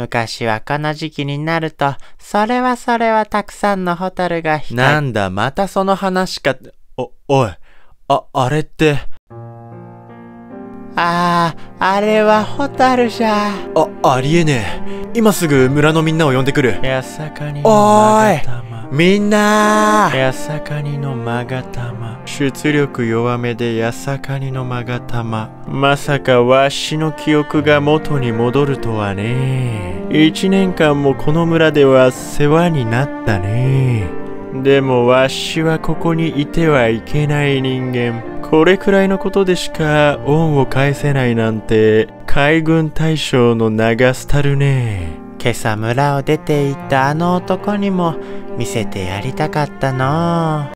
昔はこの時期になると、それはそれはたくさんのホタルが光なんだ、またその話か。お、おい。あ、あれって。ああ、あれはホタルじゃ。あ、ありえねえ。今すぐ村のみんなを呼んでくる。やさかにおーいみんなやさかにのまがたま。出力弱めでやさかにのまがたま。まさかわしの記憶が元に戻るとはね。一年間もこの村では世話になったね。でもわしはここにいてはいけない人間。これくらいのことでしか恩を返せないなんて海軍大将の長スタルね。今朝村を出て行ったあの男にも見せてやりたかったの